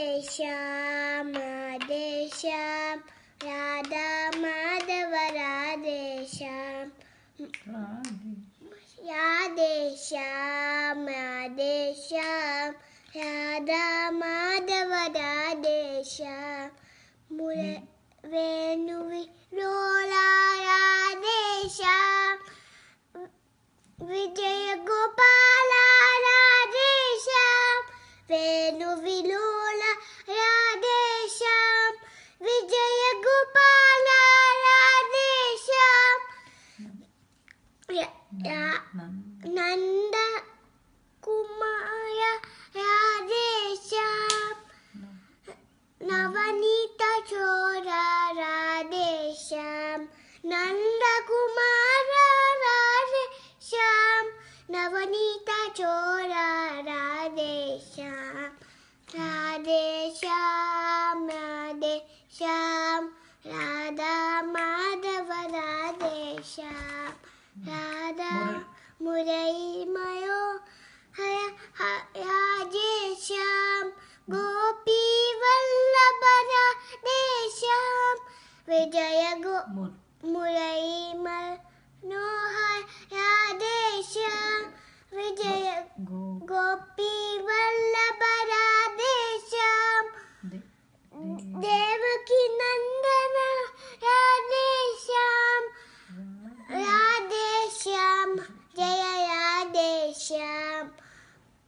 श्याम राधे श्याम राधा माधव राधे श्याम राधे श्याम राधे श्याम राधा माधव राधे श्याम मुरे वेणु विलोला राधे श्याम विजय गोपाल राधे श्याम नंद कुमार राधे श्याम नवनीत चोरा राधे नंद कुमार राधे श्याम नवनीत चोरा राधे श्याम राधे श्याम राधे माधव राधे श्याम राधा मुरई मयो हय ह- राजे श्याम गोपी वल्लभ राधे श्याम विजय गो मुरई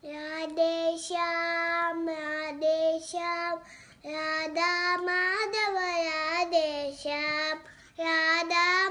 Radesham, Radesham, Radha Madhava Radesham, Radha